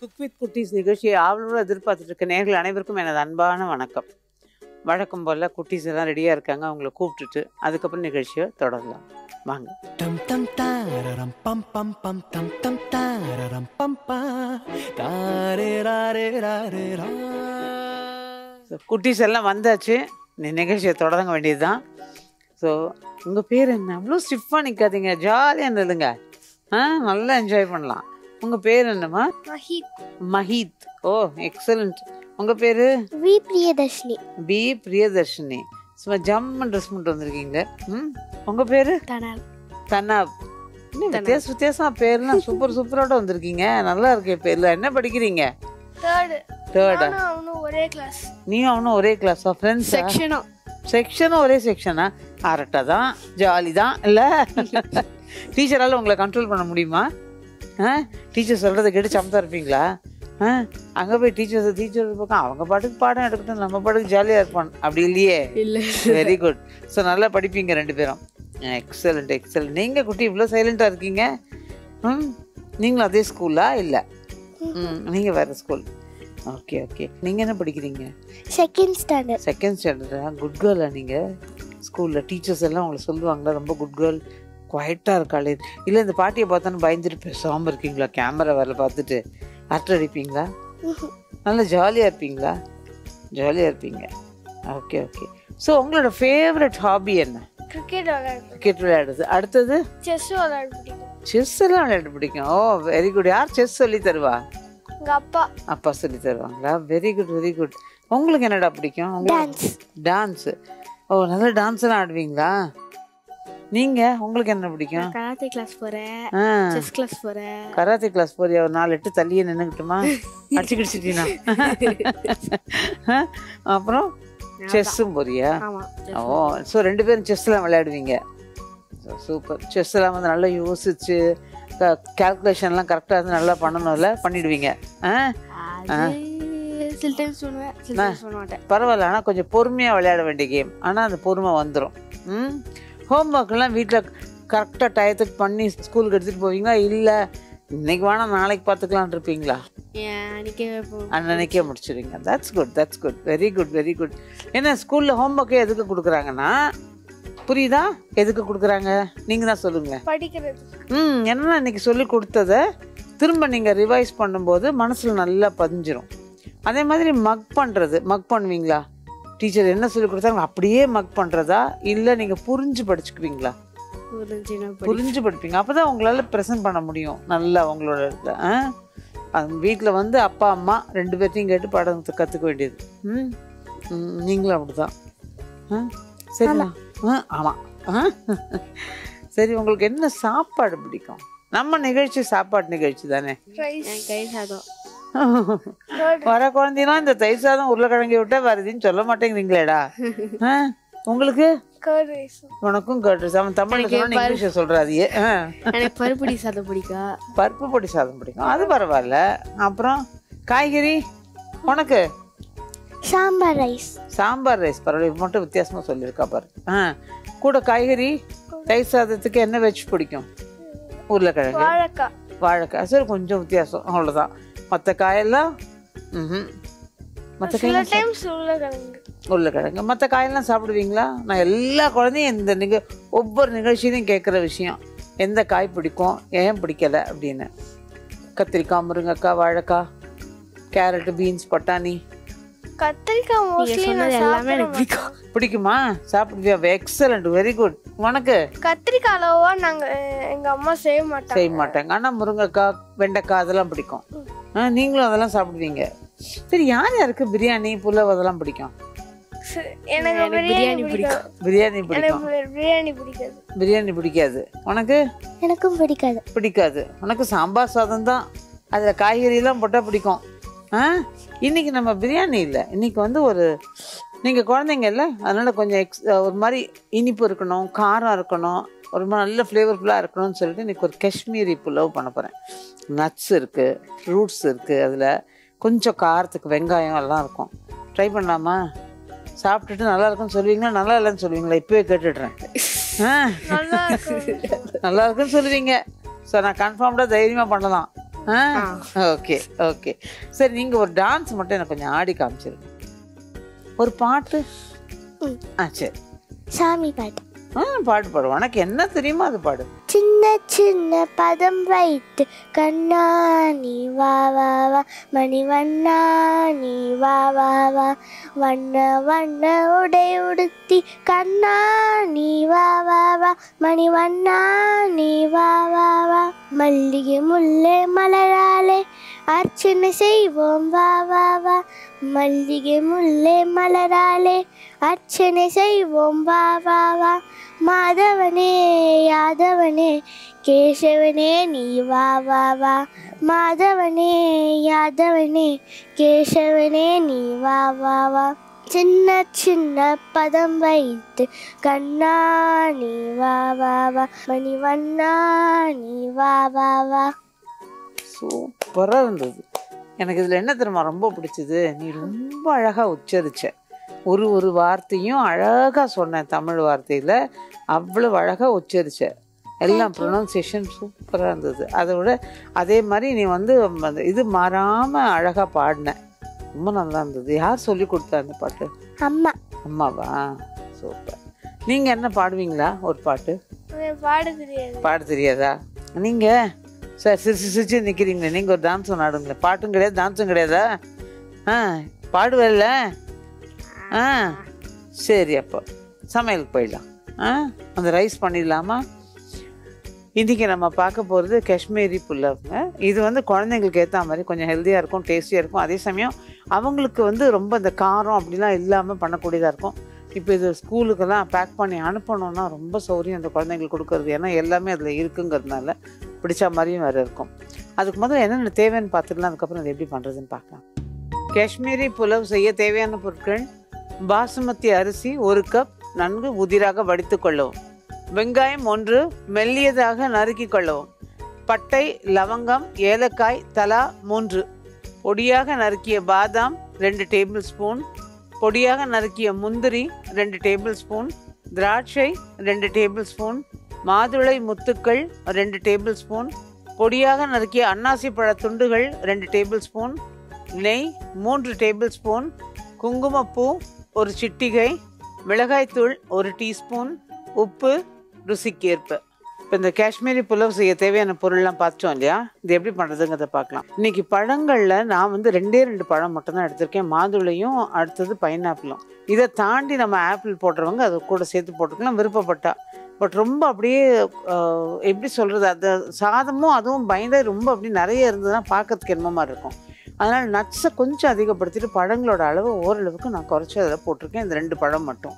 Cook with குட்டீஸ் நிகழ்ச்சியை ஆவலோடு எதிர்பார்த்துட்டு இருக்க நேர்கள் அனைவருக்கும் எனது அன்பான வணக்கம். வழக்கம் போல் குட்டீஸ் எல்லாம் ரெடியாக இருக்காங்க. அவங்கள கூப்பிட்டுட்டு அதுக்கப்புறம் நிகழ்ச்சியை தொடரலாம். வாங்க. tam tararam pam pam pam tam tam tararam pam pam tare rare rare ra. So குட்டீஸ் எல்லாம் வந்தாச்சு. நீ நிகழ்ச்சியை தொடங்க வேண்டியது தான் ஸோ உங்கள் பேர் என்ன? அவ்வளோ ஸ்டிஃபாக நிற்காதீங்க ஜாலியாக நில்லுங்க ஆ நல்லா என்ஜாய் பண்ணலாம். உங்கள் பேர் என்னம்மா? மஹித். மஹீத். ஓ எக்ஸலண்ட் உங்கள் பேர்? வி பிரியதர்ஷினி. பி பிரியதர்ஷினி. சும்மா ஜம்மன் ட்ரெஸ் பண்ணிட்டு வந்திருக்கீங்க. ம்? உங்கள் பேர்? தனாப் என்ன வித்தியாச வித்தியாசமா பேர்லாம் சூப்பர் சூப்பரோட வந்திருக்கீங்க. நல்லா இருக்கே பேர்ல. என்ன படிக்கிறீங்க? தேர்டு ஒரே கிளாஸ் நீயும் அவனும் ஒரே கிளாஸா ஃப்ரெண்ட்ஸ் செக்ஷனும் செக்ஷனும் ஒரே செக்ஷனா அரட்டை தான் ஜாலி தான் இல்லை? டீச்சரால் உங்களை கண்ட்ரோல் பண்ண முடியுமா? ஆ? டீச்சர் சொல்கிறத கேட்டு சமத்தா இருப்பீங்களா? ஆ? அங்கே போய் டீச்சர்ஸ் டீச்சர் பக்கம் அவங்க பாட்டுக்கு பாடம் எடுக்கட்டும் நம்ம பாட்டுக்கு ஜாலியாக இருப்பான் அப்படி இல்லையே? இல்ல. வெரி குட் ஸோ நல்லா படிப்பீங்க ரெண்டு பேரும். எக்ஸலண்ட் எக்ஸலண்ட் நீங்கள் குட்டி இவ்வளோ சைலண்ட்டாக இருக்கீங்க? ம்? நீங்களும் அதே ஸ்கூலா இல்லை? ம் நீங்கள் வேறு ஸ்கூல் ஓகே ஓகே நீங்கள் என்ன படிக்கிறீங்க? செகண்ட் ஸ்டாண்டர்ட் செகண்ட் ஸ்டாண்டர்டா குட் கேர்லா நீங்கள் ஸ்கூலில் டீச்சர்ஸ் எல்லாம் உங்களை சொல்லுவாங்களா? ரொம்ப குட் கேர்ள் குவைட்டாக இருக்காளே இல்லை இந்த பாட்டியை பார்த்தோன்னு பயந்துட்டு பேசாமல் இருக்கீங்களா? கேமரா வேலை பார்த்துட்டு. அரட்டை அடிப்பீங்களா? நல்லா ஜாலியாக இருப்பீங்களா? ஜாலியாக இருப்பீங்க. ஓகே ஓகே ஸோ உங்களோட ஃபேவரட் ஹாபி என்ன? கிரிக்கெட் விளையாடு கிரிக்கெட் விளையாடுறது. அடுத்தது? செஸ் விளையாட பிடிக்கும். செஸ் எல்லாம் விளையாட பிடிக்கும். ஓ வெரி குட் யார் செஸ் சொல்லி தருவா? அப்பா. அப்பா சொல்லி தருவாங்களா? வெரி குட் வெரி குட் உங்களுக்கு என்னடா பிடிக்கும்? டான்ஸ் டான்ஸ் ஓ நல்ல டான்ஸ் எல்லாம் ஆடுவீங்களா? நீங்க? உங்களுக்கு என்ன பிடிக்கும்? கராத்தே கிளாஸ் போறேன். செஸ் கிளாஸ் போறேன். கராத்தே கிளாஸ் போறியா? ஒரு நாலு எட்டு தள்ளியே நின்னுக்கிட்டுமா? அடிச்சு கிடிச்சிட்டீனா அப்புறம் செஸ்ஸும் போறியா? ஓ ஸோ ரெண்டு பேரும் செஸ்லாம் விளையாடுவீங்க. சூப்பர் செஸ் எல்லாம் வந்து நல்லா யோசிச்சு கேல்குலேஷன்லாம் கரெக்டாக இருந்து நல்லா பண்ணணும்ல பண்ணிடுவீங்க. ஆ? சில மாட்டேன். பரவாயில்ல ஆனால் கொஞ்சம் பொறுமையாக விளையாட வேண்டிய கேம் ஆனால் அந்த பொறுமை வந்துடும் ம்? ஹோம் ஒர்க்லாம் வீட்டில் கரெக்டாக டயத்துக்கு பண்ணி ஸ்கூலுக்கு எடுத்துகிட்டு போவீங்களா? இல்லை இன்னைக்கு வேணாம் நாளைக்கு பார்த்துக்கலான் இருப்பீங்களா? அன்னைக்கே முடிச்சிடுவீங்க that's good that's good very good very good ஏன்னா ஸ்கூலில் ஹோம் ஒர்க்கே எதுக்கு கொடுக்குறாங்கன்னா புரியுதா? எதுக்கு கொடுக்குறாங்க? நீங்கள் தான் சொல்லுங்களேன். படிக்கிறது. ம் என்னன்னா இன்னைக்கு சொல்லி கொடுத்ததை திரும்ப நீங்கள் ரிவைஸ் பண்ணும்போது மனசில் நல்லா பதிஞ்சிரும். அதே மாதிரி மக் பண்ணுறது மக் பண்ணுவீங்களா? டீச்சர் என்ன சொல்லி கொடுத்தாங்க அப்படியே மக் பண்ணுறதா இல்லை நீங்கள் புரிஞ்சு படிச்சுக்குவீங்களா? புரிஞ்சு படிப்பீங்க. அப்போ தான் உங்களால் ப்ரெசென்ட் பண்ண முடியும். நல்லா உங்களோட இடத்துல ஆ? வீட்டில் வந்து அப்பா அம்மா ரெண்டு பேர்த்தையும் கேட்டு பாடம் கற்றுக்க வேண்டியது. ம்? நீங்களும் அப்படிதான். ஆ? ஆமாம் சரி உங்களுக்கு என்ன சாப்பாடு பிடிக்கும்? நம்ம நிகழ்ச்சி சாப்பாடு நிகழ்ச்சி தானே? என் கை சாதம். வர குழந்தைலாம் இந்த தயிர் சாதம் உருளைக்கிழங்கு விட்டா எதையும் சொல்ல மாட்டேங்கிறீங்களேடா. ஆ? உங்களுக்கு? உனக்கும் கேட்டு அவன் தமிழ்ல சொன்னா இங்கிலீஷ்ல சொல்றாதியே. எனக்கு பருப்புடி சாதம் பிடிக்கும் பருப்பு பொடி சாதம் பிடிக்கும். அது பரவாயில்ல. அப்புறம் காய்கறி? உனக்கு? சாம்பார் ரைஸ். சாம்பார் ரைஸ். பரவாயில்ல இது மட்டும் வித்தியாசமா சொல்லியிருக்கா பாரு. ஆ. கூட காய்கறி தயிர் சாதத்துக்கு என்ன வச்சு பிடிக்கும்? உருளைக்கிழங்கு. வாழைக்காய். வாழைக்காய். சரி கொஞ்சம் வித்தியாசம். அவ்வளோதான் மற்ற காயெல்லாம் ம் மற்ற காயெல்லாம் டைம்ஸ் உருளைக்கிழங்கு. உருளைக்கிழங்கு. மற்ற காயெல்லாம் சாப்பிடுவீங்களா? நான் எல்லா குழந்தையும் இந்த நிக ஒவ்வொரு நிகழ்ச்சியிலையும் கேட்குற விஷயம். எந்த காய் பிடிக்கும்? ஏன் பிடிக்கல? அப்படின்னு. கத்திரிக்காய் முருங்கைக்காய் வாழைக்காய் கேரட்டு பீன்ஸ் பட்டாணி. கத்திரிக்காய் மோஸ்ட்லி எல்லாமே எனக்கு பிடிக்கும். பிடிக்குமா? சாப்பிடுவியா? எக்ஸலண்ட் வெரி குட் உனக்கு? கத்திரிக்காய் அளவா நாங்க எங்க அம்மா செய்ய மாட்டாங்க. செய்ய மாட்டாங்க. ஆனால் முருங்கைக்காய் வெண்டைக்காய் அதெல்லாம் பிடிக்கும். நீங்களும் அதெல்லாம் சாப்பிடுவீங்க. சரி யார் யாருக்கு பிரியாணி புலாவ் அதெல்லாம் பிடிக்கும்? சரி, எனக்கு பிரியாணி பிடிக்கும். பிரியாணி பிடிக்கும். எனக்கு பிரியாணி பிடிக்காது. பிரியாணி பிடிக்காது. உனக்கு? எனக்கும் பிடிக்காது. பிடிக்காது. உனக்கு சாம்பார் சாதம் தான். அதில் காய்கறியெல்லாம் போட்டால் பிடிக்கும். ஆ? இன்னைக்கு நம்ம பிரியாணி இல்லை. இன்னைக்கு வந்து ஒரு நீங்கள் குழந்தைங்க இல்லை? அதனால் கொஞ்சம் எக்ஸ் ஒரு மாதிரி இனிப்பு இருக்கணும் காரம் இருக்கணும் ஒரு மாதிரி நல்ல ஃப்ளேவர்ஃபுல்லாக இருக்கணும்னு சொல்லிட்டு இன்னைக்கு ஒரு காஷ்மீரி புலவு பண்ண போகிறேன் நட்ஸ் இருக்குது ஃப்ரூட்ஸ் இருக்குது அதில். கொஞ்சம் காரத்துக்கு வெங்காயம் எல்லாம் இருக்கும். ட்ரை பண்ணலாமா? சாப்பிட்டுட்டு நல்லா இருக்குன்னு சொல்லுவீங்களா? நல்லா இல்லைன்னு சொல்லுவீங்களா? இப்போவே கேட்டுடுறேன். ஆ? நல்லா இருக்குன்னு சொல்லுவீங்க. ஸோ நான் கன்ஃபார்ம்டாக தைரியமாக பண்ணலாம். Okay okay. சரி நீங்கள் ஒரு டான்ஸ் மட்டும் எனக்கு கொஞ்சம் ஆடி காமிச்சிருங்க. ஒரு பாட்டு. ஆ சரி. சாமி பாட்டு. ஆ பாட்டு பாடு. உனக்கு என்ன தெரியுமோ அது பாடு? சின்ன சின்ன பதம் வைத்து கண்ணா நீ வா வா வா மணிவண்ணா நீ வா வா வா வண்ண வண்ண உடை உடுத்தி கண்ணா நீ வா வா வா மணிவண்ணா நீ வா வா வா மல்லிகை முல்லை மலராலே அர்ச்சனை செய்வோம் வா வா வா மல்லிகை முல்லை மலராலே அர்ச்சனை செய்வோம் வா வா வா மாதவனே யாதவனே கேசவனே நீ வா வா வா. மாதவனே யாதவனே கேசவனே நீ வா வா வா. சின்ன சின்ன பதம் வைத்து கண்ணா நீ வா வா வா. மணிவண்ணா நீ வா வா வா. சூப்பராக இருந்தது. எனக்கு இதில் என்ன தெரியுமா ரொம்ப பிடிச்சது? நீ ரொம்ப அழகாக உச்சரிச்ச. ஒரு ஒரு வார்த்தையும் அழகாக சொன்ன தமிழ் வார்த்தையில் அவ்வளவு அழகாக உச்சரிச்ச. எல்லாம் ப்ரொனவுன்சியேஷன் சூப்பராக இருந்தது. அதை விட அதே மாதிரி நீ வந்து இது மாறாமல் அழகாக பாடின. ரொம்ப நல்லா இருந்தது. யார் சொல்லி கொடுத்தா அந்த பாட்டு? அம்மா. அம்மாவா? சூப்பர் நீங்கள் என்ன பாடுவீங்களா ஒரு பாட்டு? பாட தெரியாது. பாட தெரியாதா? நீங்கள் சார் சிரிச்சு சிரிச்சு நிற்கிறீங்களே நீங்கள் ஒரு டான்ஸ் ஒன்று ஆடுங்களேன். பாட்டும் கிடையாது டான்ஸும் கிடையாதா? ஆ பாடுவல்ல? ஆ சரி அப்போ. சமையலுக்கு போயிடலாம். அந்த ரைஸ் பண்ணிடலாமா? இன்றைக்கி நம்ம பார்க்க போகிறது காஷ்மீரி புல்லாவுங்க இது வந்து குழந்தைங்களுக்கு ஏற்ற மாதிரி கொஞ்சம் ஹெல்த்தியாக இருக்கும் டேஸ்டியாக இருக்கும். அதே சமயம் அவங்களுக்கு வந்து ரொம்ப இந்த காரம் அப்படிலாம் இல்லாமல் பண்ணக்கூடியதாக இருக்கும். இப்போ இது ஸ்கூலுக்கெல்லாம் பேக் பண்ணி அனுப்பணுன்னா ரொம்ப சௌரியம் அந்த குழந்தைங்களுக்கு கொடுக்கறது. ஏன்னா எல்லாமே அதில் இருக்குங்கிறதுனால பிடிச்ச மாதிரியும் வேறு இருக்கும். அதுக்கு முதல்ல என்னென்ன தேவைன்னு பார்த்துக்கலாம். அதுக்கப்புறம் அது எப்படி பண்ணுறதுன்னு பார்க்கலாம். காஷ்மீரி புலவ் செய்ய தேவையான பொருட்கள் பாசுமதி அரிசி ஒரு கப் நன்கு உதிராக வடித்து கொள்ளவும் வெங்காயம் ஒன்று மெல்லியதாக நறுக்கி கொள்ளவும் பட்டை லவங்கம் ஏலக்காய் தலா மூன்று. பொடியாக நறுக்கிய பாதாம் ரெண்டு டேபிள் ஸ்பூன். பொடியாக நறுக்கிய முந்திரி ரெண்டு டேபிள் ஸ்பூன். திராட்சை ரெண்டு டேபிள் ஸ்பூன். மாதுளை முத்துக்கள் ரெண்டு டேபிள் ஸ்பூன். பொடியாக நறுக்கிய அன்னாசி பழ துண்டுகள் ரெண்டு டேபிள் ஸ்பூன். நெய் மூன்று டேபிள் ஸ்பூன். குங்குமப்பூ ஒரு சிட்டிகை. மிளகாய்த்தூள் ஒரு டீஸ்பூன் உப்பு ருசிக்கேற்ப. இப்போ இந்த காஷ்மீரி புலவு செய்ய தேவையான பொருள்லாம் பார்த்தோம் இல்லையா? இது எப்படி பண்ணுறதுங்கிறத பார்க்கலாம். இன்றைக்கி பழங்களில் நான் வந்து ரெண்டே ரெண்டு பழம் மட்டும்தான் எடுத்திருக்கேன். மாதுளையும் அடுத்தது பைனாப்பிளும். இதை தாண்டி நம்ம ஆப்பிள் போடுறவங்க அதை கூட சேர்த்து போட்டுக்கலாம். விருப்பப்பட்டா. பட் ரொம்ப அப்படியே எப்படி சொல்கிறது அந்த சாதமும் அதுவும் பயந்தே ரொம்ப அப்படி நிறைய இருந்ததுன்னா பார்க்கறதுக்கு என்னமோ மாதிரி இருக்கும். அதனால் நட்ஸை கொஞ்சம் அதிகப்படுத்திட்டு பழங்களோட அளவு ஓரளவுக்கு நான் குறைச்சி அதில் போட்டிருக்கேன். இந்த ரெண்டு பழம் மட்டும்.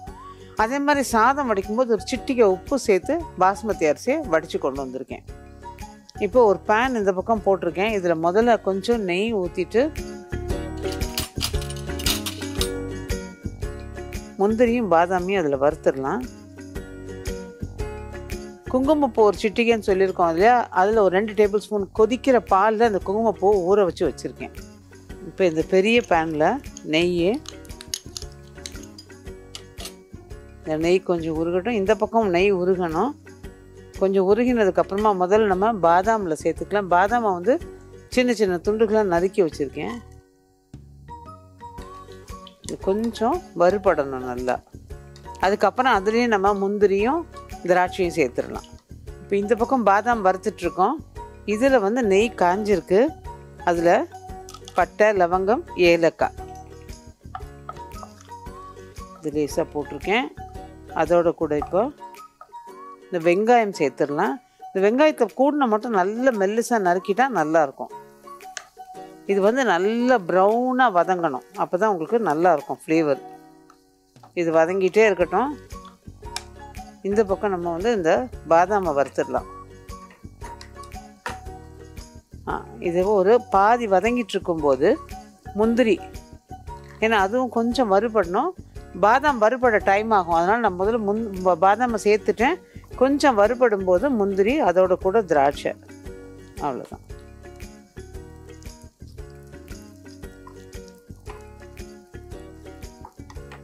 அதே மாதிரி சாதம் வடிக்கும்போது ஒரு சிட்டிகை உப்பு சேர்த்து பாஸ்மதி அரிசியை வடித்து கொண்டு வந்திருக்கேன். இப்போ ஒரு பேன் இந்த பக்கம் போட்டிருக்கேன். இதில் முதல்ல கொஞ்சம் நெய் ஊற்றிட்டு முந்திரியும் பாதாமியும் அதில் வறுத்துடலாம். குங்குமப்பூ ஒரு சிட்டிகைன்னு சொல்லியிருக்கோம் இல்லையா? அதில் ஒரு ரெண்டு டேபிள் ஸ்பூன் கொதிக்கிற பாலில் அந்த குங்குமப்பூ ஊற வச்சு வச்சுருக்கேன். இப்போ இந்த பெரிய பேனில் நெய் இந்த நெய் கொஞ்சம் உருகட்டும். இந்த பக்கம் நெய் உருகணும். கொஞ்சம் உருகினதுக்கப்புறமா முதல்ல நம்ம பாதாமில் சேர்த்துக்கலாம். பாதாமை வந்து சின்ன சின்ன துண்டுகளாக நறுக்கி வச்சுருக்கேன். கொஞ்சம் வறுபடணும் நல்லா. அதுக்கப்புறம் அதுலேயும் நம்ம முந்திரியும் திராட்சையும் சேர்த்துடலாம். இப்போ இந்த பக்கம் பாதாம் வறுத்துட்ருக்கோம் இதில் வந்து நெய் காஞ்சிருக்கு. அதில் பட்டை லவங்கம் ஏலக்காய். இது லேசாக போட்டிருக்கேன். அதோட கூட இப்போ இந்த வெங்காயம் சேர்த்துடலாம். இந்த வெங்காயத்தை கூடின மட்டும் நல்ல மெல்லிசாக நறுக்கிட்டா நல்லாயிருக்கும். இது வந்து நல்ல ப்ரௌனாக வதங்கணும். அப்போ தான் உங்களுக்கு நல்லாயிருக்கும் ஃப்ளேவர் இது வதங்கிட்டே இருக்கட்டும். இந்த பக்கம் நம்ம வந்து இந்த பாதாமை வறுத்துடலாம். இது ஒரு பாதி வதங்கிட்டு இருக்கும்போது முந்திரி. ஏன்னா அதுவும் கொஞ்சம் வறுபடணும். பாதாம் வறுபட டைம் ஆகும். அதனால் நான் முதல்ல முன் பாதாமை சேர்த்துட்டேன். கொஞ்சம் வறுபடும் போது முந்திரி அதோட கூட திராட்சை. அவ்வளோதான்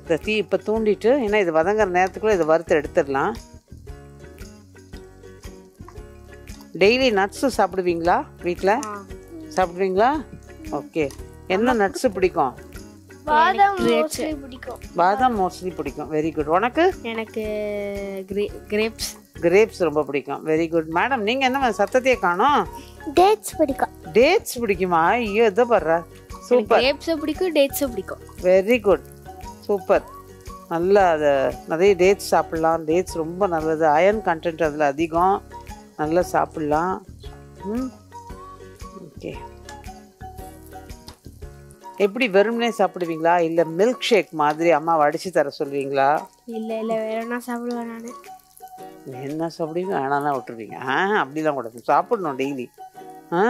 இந்த தீ இப்போ தூண்டிட்டு ஏன்னா இது வதங்குற நேரத்துக்குள்ளே இதை வறுத்து எடுத்துடலாம். டெய்லி நட்ஸு சாப்பிடுவீங்களா வீட்டில் சாப்பிடுவீங்களா? ஓகே என்ன நட்ஸ் பிடிக்கும்? பாதாம் மோஸ்ட்லி பிடிக்கும். பாதாம் மோஸ்ட்லி பிடிக்கும். வெரி குட் உனக்கு? எனக்கு கிரேப்ஸ் கிரேப்ஸ் ரொம்ப பிடிக்கும். வெரி குட் மேடம் நீங்க என்ன சத்தத்தையே காணோம்? டேட்ஸ் பிடிக்கும். டேட்ஸ் பிடிக்குமா? ஐயோ இதை பாடுற சூப்பர் கிரேப்ஸும் பிடிக்கும் டேட்ஸும் பிடிக்கும். வெரி குட் சூப்பர் நல்லா அதை நிறைய டேட்ஸ் சாப்பிட்லாம். டேட்ஸ் ரொம்ப நல்லது. அயன் கண்டென்ட் அதில் அதிகம். நல்லா சாப்பிட்லாம். ஓகே. எப்படி வெறுமனே சாப்பிடுவீங்களா? இல்லை மில்க் ஷேக் மாதிரி அம்மா வடிச்சு தர சொல்லுவீங்களா? இல்ல இல்ல என்ன சாப்பிடுவேன் நானு. என்ன சாப்பிடுவீங்க வேணாம்னா விட்டுருவீங்க. ஆ அப்படிலாம் கூடாது. சாப்பிடணும் டெய்லி ஆ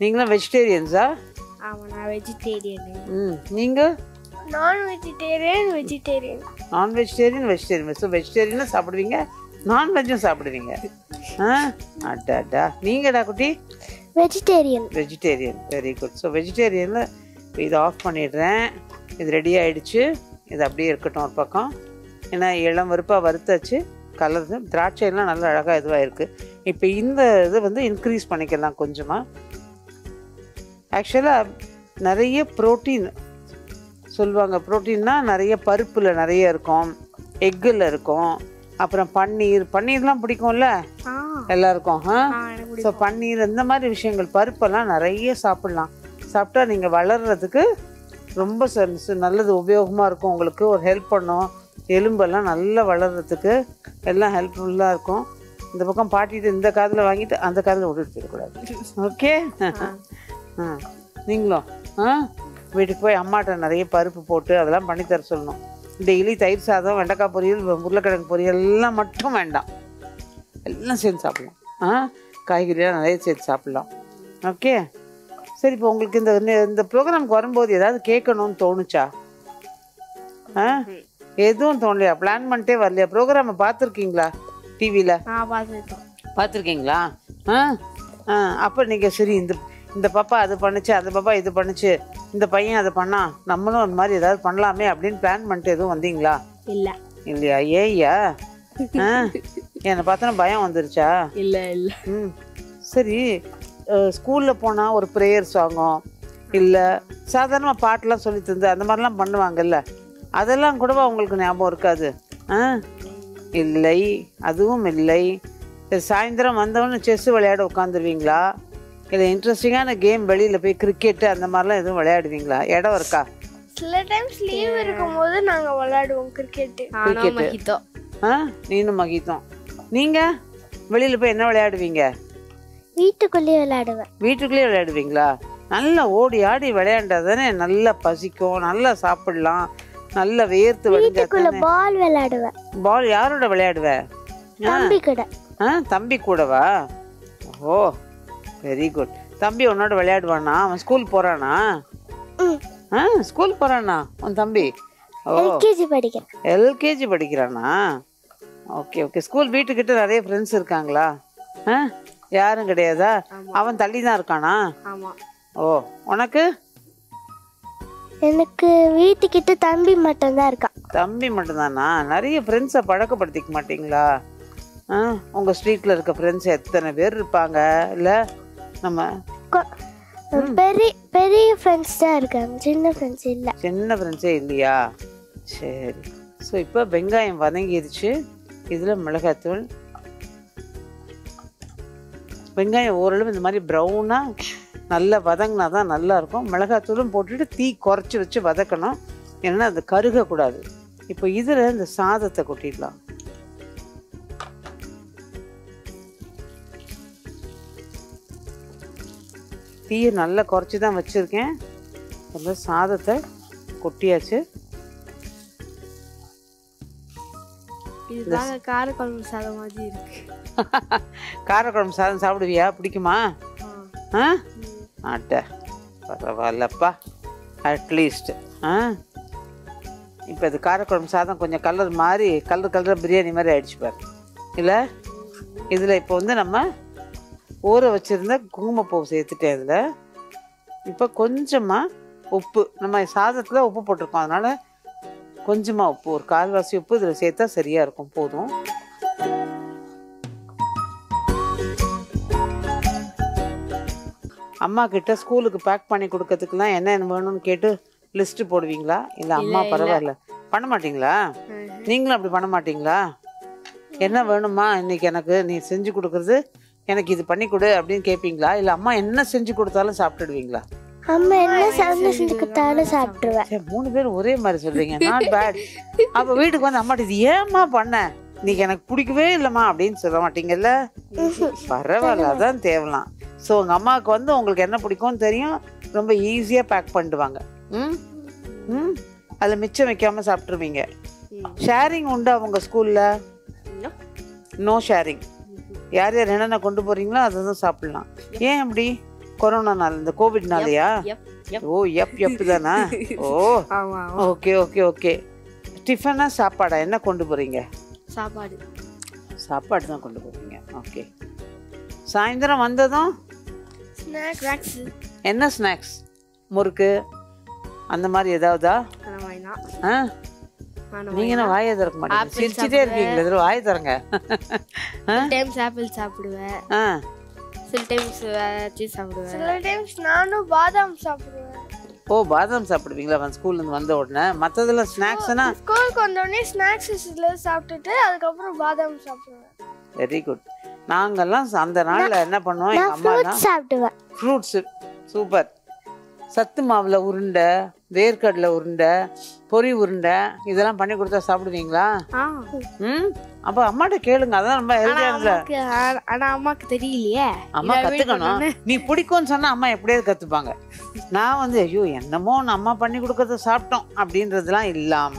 நீங்களும் வெஜிடேரியன்ஸா ஆமா நான் வெஜிடேரியன் ம் நீங்கள் நான் வெஜிடேரியன் வெஜிடேரியன் நான் வெஜிடேரியன் வெஜிடேரியன் ஸோ வெஜிடேரியனும் சாப்பிடுவீங்க நான்வெஜ்ஜும் சாப்பிடுவீங்க. ஆ? அட்டா. நீங்கடா குட்டி? Vegetarian vegetarian very good so வெஜிடேரியனில் இதை ஆஃப் பண்ணிடுறேன். இது ரெடி ஆயிடுச்சு. இது அப்படியே இருக்கட்டும் ஒரு பக்கம். ஏன்னா இளம் வறுப்பாக வறுத்தாச்சு. கலர் திராட்சை எல்லாம் நல்லா அழகாக இதுவாக இருக்குது இப்போ இந்த இது வந்து இன்க்ரீஸ் பண்ணிக்கலாம் கொஞ்சமாக ஆக்சுவலாக நிறைய ப்ரோட்டீன் சொல்லுவாங்க. ப்ரோட்டீன்னா நிறைய பருப்பில் நிறைய இருக்கும். எக்கில் இருக்கும். அப்புறம் பன்னீர். பன்னீர்லாம் பிடிக்கும்ல? எல்லாருக்கும் ஸோ பன்னீர் இந்த மாதிரி விஷயங்கள் பருப்பெல்லாம் நிறைய சாப்பிட்லாம். சாப்பிட்டா நீங்கள் வளர்றதுக்கு ரொம்ப நல்லது உபயோகமாக இருக்கும். உங்களுக்கு ஒரு ஹெல்ப் பண்ணும். எலும்பெல்லாம் நல்லா வளர்றதுக்கு எல்லாம் ஹெல்ப்ஃபுல்லாக இருக்கும். இந்த பக்கம் பாட்டிட்டு இந்த காதில் வாங்கிட்டு அந்த காதில் விட்டுட்டு போயிடக்கூடாது ஓகே? ஆ. நீங்களும் ஆ? வீட்டுக்கு போய் அம்மாட்ட நிறைய பருப்பு போட்டு அதெல்லாம் பண்ணி தர சொல்லணும். டெய்லி தயிர் சாதம் வெண்டைக்காய் பொரியல் உருளைக்கிழங்கு பொரியல் எல்லாம் மட்டும் வேண்டாம். எல்லாம் சேர்ந்து சாப்பிடலாம். ஆ? காய்கறியெல்லாம் நிறைய சேர்த்து சாப்பிடலாம். ஓகே சரி இப்போ உங்களுக்கு இந்த இந்த ப்ரோக்ராம்க்கு வரும்போது ஏதாவது கேட்கணும்னு தோணுச்சா? ஆ? எதுவும் தோணலையா? பிளான் பண்ணிட்டே வரலையா? ப்ரோக்ராமை பார்த்துருக்கீங்களா? டிவியில் பார்த்துருக்கீங்களா? ஆ? ஆ அப்போ நீங்கள் சரி இந்த இந்த பாப்பா அது பண்ணுச்சு அந்த பாப்பா இது பண்ணுச்சு இந்த பையன் அதை பண்ணா நம்மளும் ஒரு மாதிரி ஏதாவது பண்ணலாமே அப்படின்னு பிளான் பண்ணிட்டு எதுவும் வந்தீங்களா? இல்ல. இல்லையா? ஏய்யா? ஆ? என்னை பார்த்தோன்னா பயம் வந்துருச்சா? இல்ல இல்ல. ம். சரி ஸ்கூலில் போனால் ஒரு ப்ரேயர் சாங்கும் இல்லை சாதாரணமாக பாட்டெலாம் சொல்லி தந்து அந்த மாதிரிலாம் பண்ணுவாங்கல்ல. அதெல்லாம் கூடவா உங்களுக்கு ஞாபகம் இருக்காது? ஆ? இல்லை அதுவும் இல்லை. சாயந்தரம் வந்தவொடனே செஸ் விளையாட உட்காந்துருவீங்களா? இல்லை இன்ட்ரெஸ்டிங்கான கேம் வெளியில் போய் கிரிக்கெட்டு அந்த மாதிரிலாம் எதுவும் விளையாடுவீங்களா? இடம் இருக்கா? சில டைம்ஸ் லீவ் இருக்கும்போது நாங்க விளையாடுவோம் கிரிக்கெட் ஆனா மகிதோ ஆ? நீனும் மகித்தோம். நீங்கள் வெளியில் போய் என்ன விளையாடுவீங்க? வீட்டுக்குள்ளேயே விளையாடுவேன். வீட்டுக்குள்ளேயே விளையாடுவீங்களா? நல்லா ஓடி ஆடி விளையாண்டா தானே நல்லா பசிக்கும் நல்லா சாப்பிடலாம் நல்லா வேர்த்து வீட்டுக்குள்ள பால் விளையாடுவேன். பால் யாரோட விளையாடுவ? தம்பி கூட. ஆ தம்பி கூடவா? ஓ வெரி குட் தம்பி உன்னோட விளையாடுவானா? அவன் ஸ்கூல் போறானா? ஆ ஸ்கூல் போறானா உன் தம்பி? ஓ. எல்கேஜி படிக்கிறேன். எல்கேஜி படிக்கிறானா? ஓகே ஓகே ஸ்கூல் வீட்டுக்கிட்ட நிறைய ஃப்ரெண்ட்ஸ் இருக்காங்களா? ஆ? யாரும் கிடையாதா? அவன் தள்ளி தான் இருக்கானா? ஆமா. ஓ உனக்கு? எனக்கு வீட்டுக்கிட்ட தம்பி மட்டும்தான் இருக்கான். தம்பி மட்டும்தானா? நிறைய ஃப்ரெண்ட்ஸை பழக்கப்படுத்திக்க மாட்டீங்களா? ஆ உங்கள் ஸ்ட்ரீட்டில் இருக்க ஃப்ரெண்ட்ஸ் எத்தனை பேர் இருப்பாங்க? இல்லை நம்ம பெரிய பெரிய ஃப்ரெண்ட்ஸ் தான் இருக்காங்க. சின்ன ஃப்ரெண்ட்ஸ் இல்லை. சின்ன ஃப்ரெண்ட்ஸே இல்லையா? சரி. ஸோ இப்போ வெங்காயம் வதங்கிருச்சு. இதில் மிளகாத்தூள் வெங்காயம் ஓரளவு இந்த மாதிரி ப்ரௌனாக நல்லா வதங்கினா தான் நல்லா இருக்கும் மிளகாத்தூளும் போட்டுட்டு தீ குறைச்சி வச்சு வதக்கணும். ஏன்னா அது கருகக்கூடாது. இப்போ இதில் இந்த சாதத்தை கொட்டிடலாம். தீயை நல்லா குறைச்சி தான் வச்சுருக்கேன். அந்த சாதத்தை கொட்டியாச்சு. இதுதாங்க காரக்குழம்பு சாதம் மாதிரி இருக்கு. காரக்குழம்பு சாதம் சாப்பிடுவியா? பிடிக்குமா? ஆ. ஆட்ட. பரவாயில்லப்பா. அட்லீஸ்ட் ஆ? இப்போ இது காரக்குழம்பு சாதம் கொஞ்சம் கலர் மாதிரி கலர் கலர் பிரியாணி மாதிரி ஆயிடுச்சு பாரு. இல்லை? இதில் இப்போ வந்து நம்ம ஊற வச்சுருந்த குங்குமப்பூ சேர்த்துட்டேன் இதில். இப்போ கொஞ்சமாக உப்பு. நம்ம சாதத்தில் உப்பு போட்டிருக்கோம். அதனால் கொஞ்சமாக உப்பு ஒரு கால்வாசி உப்பு இதில் சேர்த்தா சரியாக இருக்கும் போதும். அம்மா கிட்ட ஸ்கூலுக்கு பேக் பண்ணி கொடுக்கறதுக்குலாம் என்ன என்ன வேணும்னு கேட்டு லிஸ்ட் போடுவீங்களா? இல்ல அம்மா பரவாயில்ல. பண்ண மாட்டீங்களா? நீங்களும் அப்படி பண்ண மாட்டீங்களா? என்ன வேணுமா இன்னைக்கு எனக்கு? நீ செஞ்சு கொடுக்கறது எனக்கு இது பண்ணி கொடு அப்படின்னு கேட்பீங்களா இல்ல அம்மா என்ன செஞ்சு கொடுத்தாலும் சாப்பிட்டுடுவீங்களா? அம்மா என்ன செஞ்சு கொடுத்தாலும் சாப்பிட்டுருவேன். சரி, மூணு பேரும் ஒரே மாதிரி சொல்றீங்க. நாட் பேட் அப்ப வீட்டுக்கு வந்து அம்மாட்ட இது ஏம்மா பண்ண? இன்னைக்கு எனக்கு பிடிக்கவே இல்லைம்மா அப்படின்னு சொல்ல மாட்டீங்கல்ல? பரவாயில்ல அதான் தேவலாம். ஸோ உங்க அம்மாவுக்கு வந்து உங்களுக்கு என்ன பிடிக்கும்னு தெரியும். ரொம்ப ஈஸியா பேக் பண்ணிடுவாங்க. ம்? ம்? அதில் மிச்சம் வைக்காம சாப்பிட்ருவீங்க ஷேரிங் உண்டா உங்க ஸ்கூல்ல No. நோ ஷேரிங் யார் யார் என்னென்ன கொண்டு போறீங்களோ அதை தான் சாப்பிடலாம். ஏன் அப்படி? கொரோனானால இந்த கோவிட்னாலயா. ஓ எப் எப் தானா? ஓ. Okay okay okay. டிஃபனா சாப்பாடா? என்ன கொண்டு போறீங்க? சாப்பாடு. சாப்பாடு தான் கொண்டு போறீங்க. ஓகே. சாயந்தரம் வந்ததும்? ஸ்நாக்ஸ் என்ன ஸ்நாக்ஸ்? முறுக்கு? அந்த மாதிரி ஏதாவதா? ஆ? நீங்க என்ன வாயை திறக்க மாட்டீங்க? சிரிச்சுட்டே இருக்கீங்களே வாயை திறங்க. டைம்ஸ் ஆப்பிள் சாப்பிடுவேன். சில டைம்ஸ் சீஸ் சாப்பிடுவேன். சில டைம்ஸ் நானும் பாதாம் சாப்பிடுவேன். ஓ பாதாம் சாப்பிடுவீங்களா? அவன் ஸ்கூல்ல இருந்து வந்த உடனே? மற்றதெல்லாம் ஸ்நாக்ஸ்னா ஸ்கூலுக்கு வந்தோடனே ஸ்நாக்ஸ் சாப்பிட்டுட்டு அதுக்கப்புறம் பாதாம் சாப்பிடுவேன். வெரி குட் நாங்கெல்லாம் அந்த நாள்ல என்ன பண்ணுவோம்? எங்க அம்மா தான் சாப்பிடுவேன். ஃப்ரூட்ஸு சூப்பர் சத்து மாவுல உருண்டை வேர்க்கடலை உருண்டை பொரி உருண்டை இதெல்லாம் பண்ணி கொடுத்தா சாப்பிடுவீங்களா? ம்? அப்போ அம்மாட்ட கேளுங்க. அதான் ரொம்ப ஆ- ஆனா அம்மாக்கு தெரியலையே. அம்மா கத்துக்கணும். நீ பிடிக்கும்னு சொன்னா அம்மா எப்படியாவது கத்துப்பாங்க. நான் வந்து ஐயோ என்னமோ அம்மா பண்ணி கொடுக்கறத சாப்பிட்டோம் அப்படின்றதுலாம் இல்லாம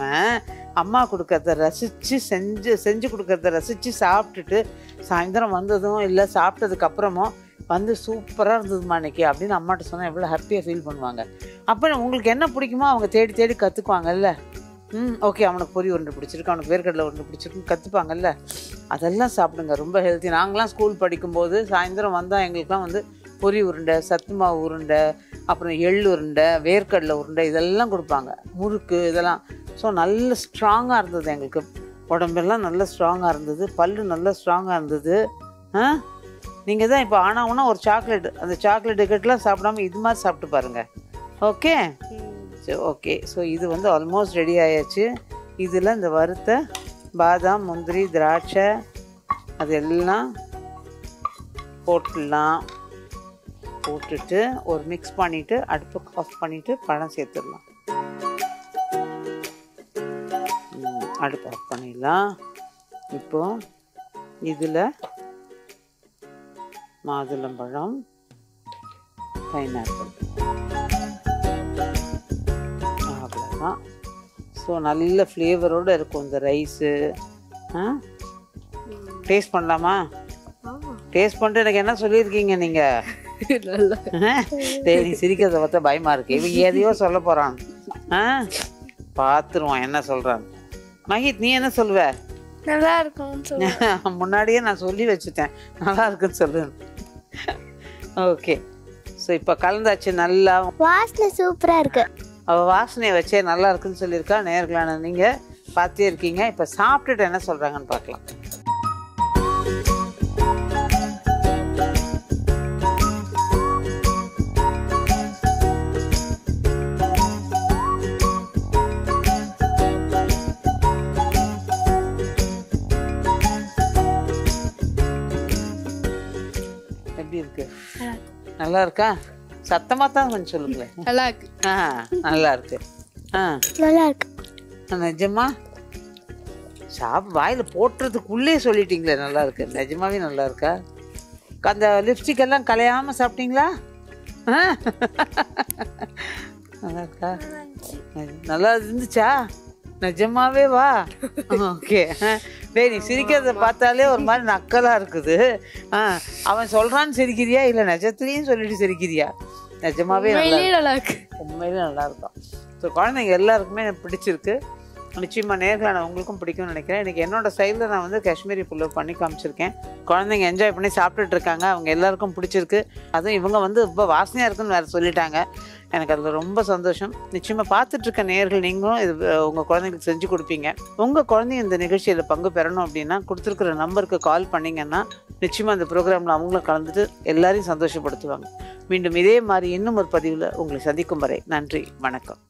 அம்மா கொடுக்கறத ரசிச்சு செஞ்சு செஞ்சு கொடுக்கறத ரசிச்சு சாப்பிட்டுட்டு சாயந்தரம் வந்ததும் இல்லை சாப்பிட்டதுக்கு அப்புறமும் வந்து சூப்பராக இருந்ததுமா அன்றைக்கி அப்படின்னு அம்மாட்ட சொன்னால் எவ்வளோ ஹாப்பியாக ஃபீல் பண்ணுவாங்க. அப்போ உங்களுக்கு என்ன பிடிக்குமோ அவங்க தேடி தேடி கற்றுக்குவாங்கல்ல ம் ஓகே அவனுக்கு பொரி ஒன்று பிடிச்சிருக்கு அவனுக்கு வேர்க்கடலை ஒன்று பிடிச்சிருக்குன்னு கற்றுப்பாங்கல்ல அதெல்லாம் சாப்பிடுங்க ரொம்ப ஹெல்த்தி நாங்களாம் ஸ்கூல் படிக்கும்போது சாயந்தரம் வந்தால் எங்களுக்குலாம் வந்து பொரி உருண்டை சத்து மாவு உருண்டை அப்புறம் எள் உருண்டை வேர்க்கடலை உருண்டை இதெல்லாம் கொடுப்பாங்க. முறுக்கு இதெல்லாம். ஸோ நல்ல ஸ்ட்ராங்காக இருந்தது எங்களுக்கு. உடம்பெல்லாம் நல்ல ஸ்ட்ராங்காக இருந்தது. பல்லு நல்ல ஸ்ட்ராங்காக இருந்தது. ஆ? நீங்கள் தான் இப்போ ஆனாவுன்னா ஒரு சாக்லேட் அந்த சாக்லேட் கட்டெலாம் சாப்பிடாம இது மாதிரி சாப்பிட்டு பாருங்கள் ஓகே சரி ஓகே ஸோ இது வந்து ஆல்மோஸ்ட் ரெடி ஆயாச்சு. இதில் இந்த வறுத்த பாதாம் முந்திரி திராட்சை அது எல்லாம் போட்டுடலாம். போட்டுட்டு ஒரு மிக்ஸ் பண்ணிவிட்டு அடுப்பு ஆஃப் பண்ணிவிட்டு பழம் சேர்த்துடலாம். அடுப்பு ஆஃப் பண்ணிடலாம். இப்போது இதில் மாதுளம்பழம் பைனாப்பிள் அவ்வளோதான் ஸோ நல்ல ஃப்ளேவரோடு இருக்கும் இந்த ரைஸு ஆ? டேஸ்ட் பண்ணலாமா? டேஸ்ட் பண்ணிட்டு எனக்கு என்ன சொல்லியிருக்கீங்க நீங்கள் நீ சிரிக்கிறத பார்த்தா பயமா இருக்கு. இவங்க எதையோ சொல்ல போறான். ஆ? பார்த்துருவான் என்ன சொல்றான். மஹித் நீ என்ன சொல்லுவ? நல்லா இருக்கும்னு சொல்லு முன்னாடியே நான் சொல்லி வச்சுட்டேன். நல்லா இருக்குன்னு சொல்லு. ஓகே ஸோ இப்போ கலந்தாச்சு நல்லா. வாசனை சூப்பரா இருக்கு. அவ வாசனையை வச்சே நல்லா இருக்குன்னு சொல்லியிருக்கா நேர்களான நீங்கள் பார்த்தே இருக்கீங்க இப்போ சாப்பிட்டுட்டு என்ன சொல்கிறாங்கன்னு பார்க்கலாம். இருக்கு. நல்லா இருக்கா? சத்தமாக தான் கொஞ்சம் சொல்லுங்களேன் நல்லா இருக்கு. ஆ நல்லா இருக்கு. ஆ. நல்லா இருக்கு. நிஜமா? சாப் வாயில் போட்டுறதுக்குள்ளே சொல்லிட்டீங்களே நல்லா இருக்கு. நிஜமாவே நல்லா இருக்கா? அந்த லிப்ஸ்டிக் எல்லாம் கலையாம சாப்பிட்டீங்களா? நல்லா இருக்கா? நல்லா இருந்துச்சா. நிஜமாவே வா. ஓகே. டேய் நீ சிரிக்கிறத பார்த்தாலே ஒரு மாதிரி நக்கலா இருக்குது. அவன் சொல்றான்னு சிரிக்கிறியா? இல்லை நிஜத்துலேயும் சொல்லிட்டு சிரிக்கிறியா? நிஜமாவே நல்லா இருக்கு. உண்மையிலே நல்லா இருக்கும். ஸோ குழந்தைங்க எல்லாருக்குமே எனக்கு பிடிச்சிருக்கு. நிச்சயமாக நேர்களான உங்களுக்கும் பிடிக்கும்னு நினைக்கிறேன். எனக்கு என்னோட சைடில் நான் வந்து காஷ்மீரி புல்லு பண்ணி காமிச்சிருக்கேன். குழந்தைங்க என்ஜாய் பண்ணி சாப்பிட்டுட்டு இருக்காங்க. அவங்க எல்லாருக்கும் பிடிச்சிருக்கு. அதுவும் இவங்க வந்து ரொம்ப வாசனையாக இருக்குன்னு வேறு சொல்லிட்டாங்க. எனக்கு அதில் ரொம்ப சந்தோஷம். நிச்சயமாக பார்த்துட்ருக்க நேர்கள் நீங்களும் இது உங்கள் குழந்தைங்களுக்கு செஞ்சு கொடுப்பீங்க. உங்கள் குழந்தைங்க இந்த நிகழ்ச்சியில் பங்கு பெறணும் அப்படின்னா கொடுத்துருக்குற நம்பருக்கு கால் பண்ணிங்கன்னா நிச்சயமாக அந்த ப்ரோக்ராமில் அவங்களும் கலந்துட்டு எல்லாரையும் சந்தோஷப்படுத்துவாங்க. மீண்டும் இதே மாதிரி இன்னும் ஒரு பதிவில் உங்களை சந்திக்கும் வரை நன்றி வணக்கம்.